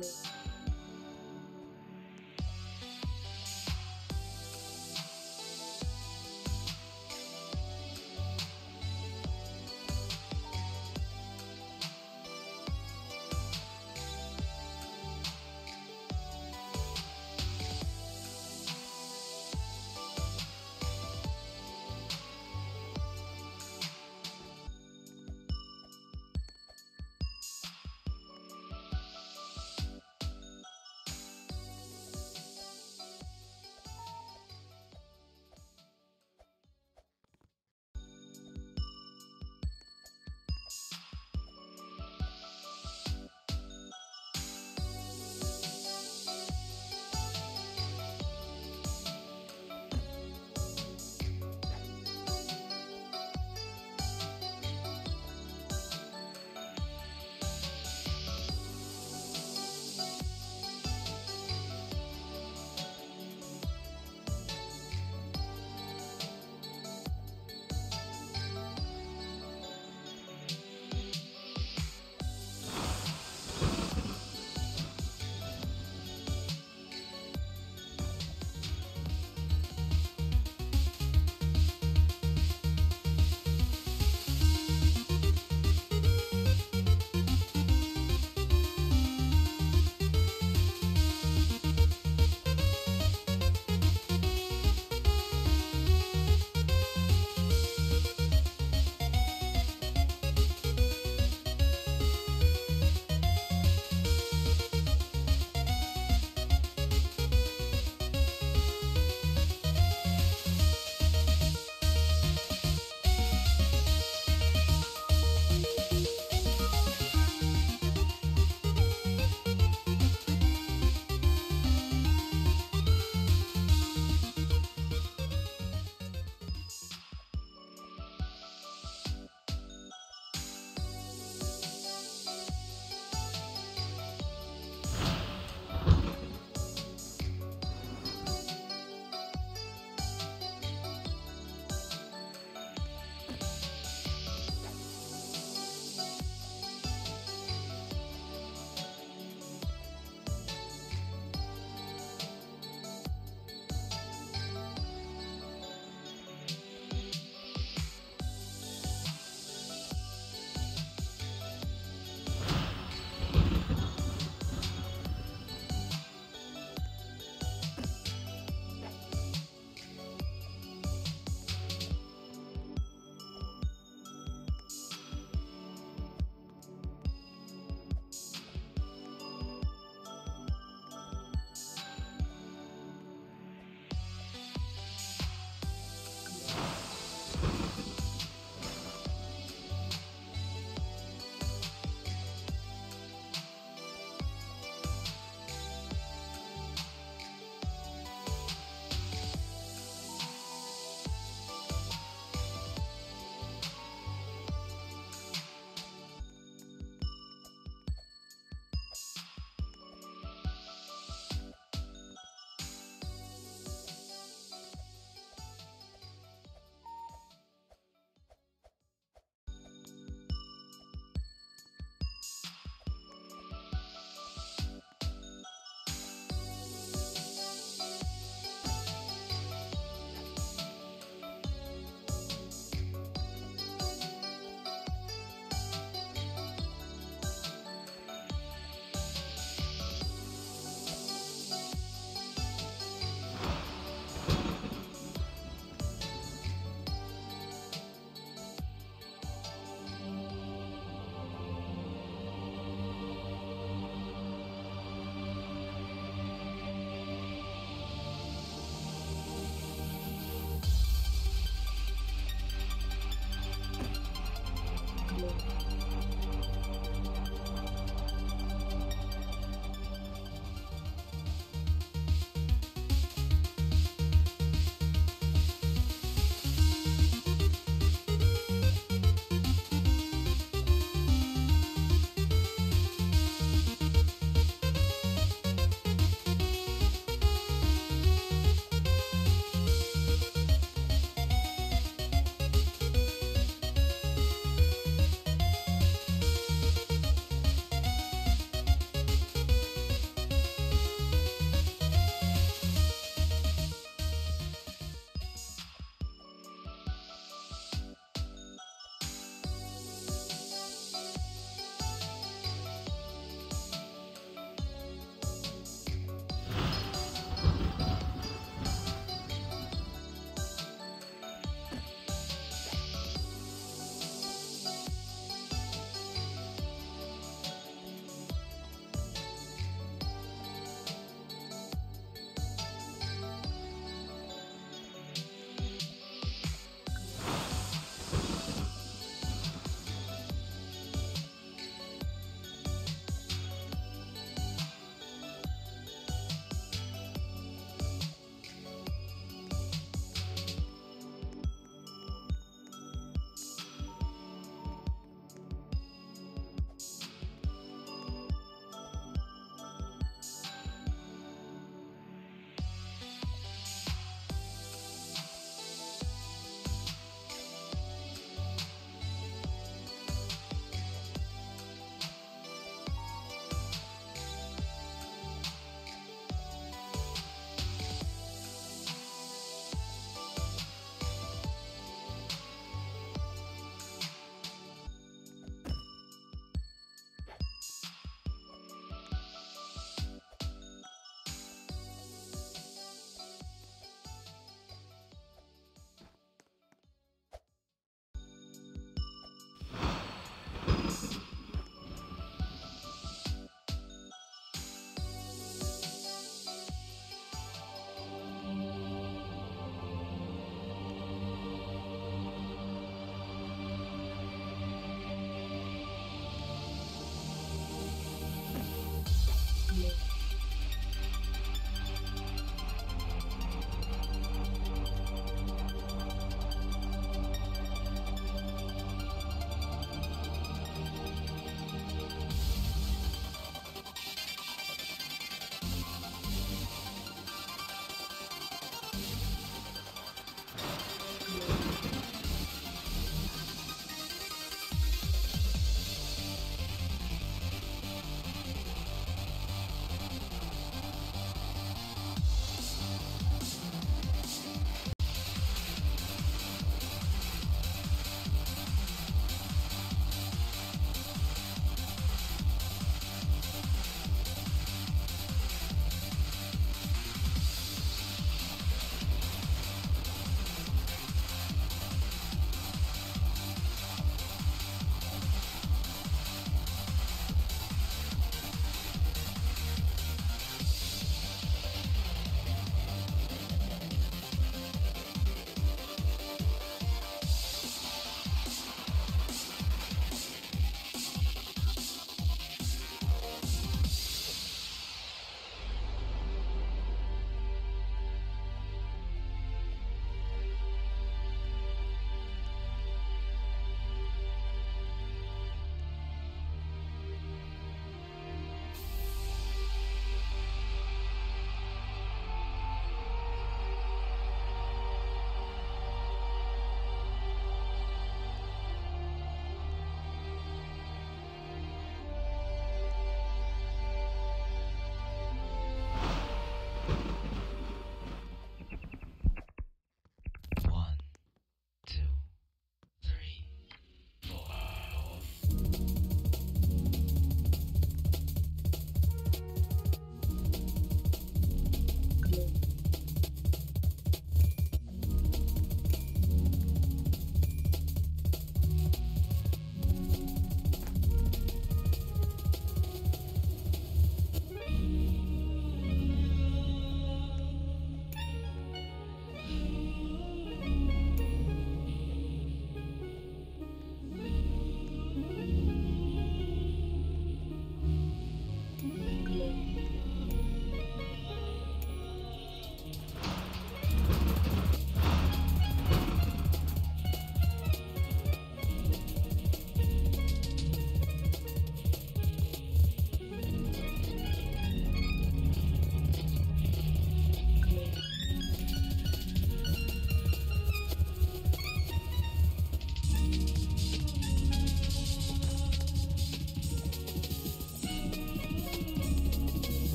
Bye.